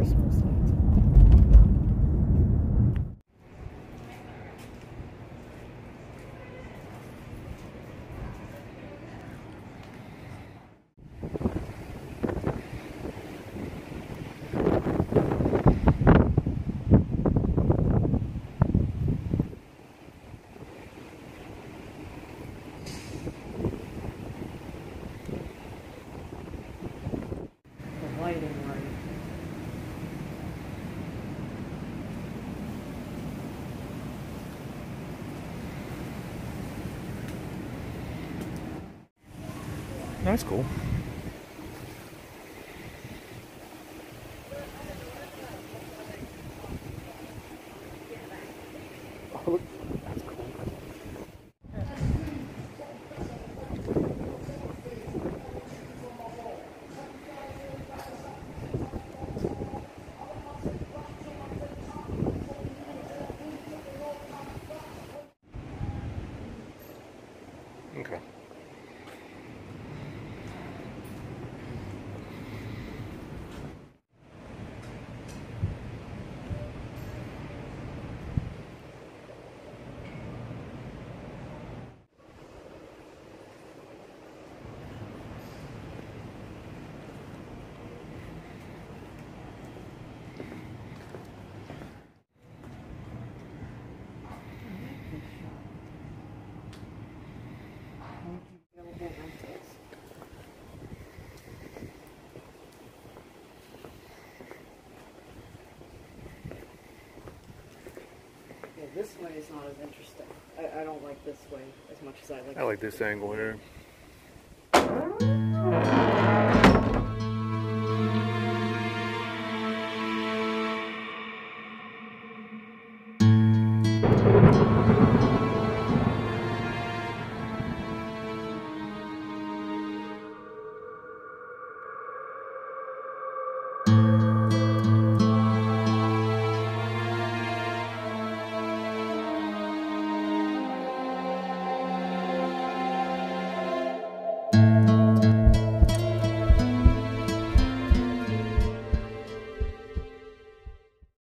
Christmas lights. That's cool. Okay. Yeah, this way is not as interesting. I, I don't like this way as much as I like. I like this angle here.